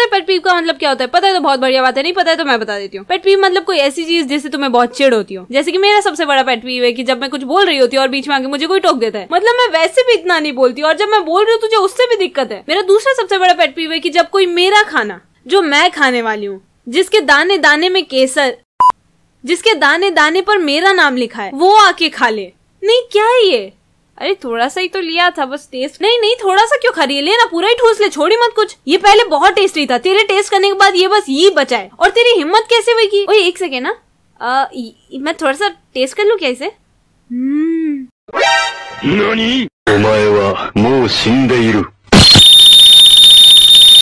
पता है पेट पीव का मतलब क्या होता है? पता है तो बहुत बढ़िया बात है, नहीं पता है तो मैं बता देती हूँ। पेट पीव मतलब कोई ऐसी चीज़ जिससे तुम्हें बहुत चिड़ होती हो। जैसे कि मेरा सबसे बड़ा पेट पीव है कि जब मैं कुछ बोल रही होती हूँ और बीच में आके मुझे कोई टोक देता है। मतलब मैं वैसे भी इतना नहीं बोलती और जब मैं बोल रही हूँ, तुझे उससे भी दिक्कत है। मेरा दूसरा सबसे बड़ा पेट पीव है कि जब कोई मेरा खाना, जो मैं खाने वाली हूँ, जिसके दाने दाने में केसर, जिसके दाने दाने पर मेरा नाम लिखा है, वो आके खा ले। नहीं, क्या है ये? अरे थोड़ा सा ही तो लिया था बस टेस्ट नहीं नहीं थोड़ा सा क्यों खा रही है? लेना पूरा ही ठूस ले छोड़ी मत कुछ। ये पहले बहुत टेस्टी था। तेरे टेस्ट करने के बाद ये बस ये बचा है। और तेरी हिम्मत कैसे हुई की ओए एक सेकेंड ना। आ, मैं थोड़ा सा टेस्ट कर लू क्या इसे? हम्म।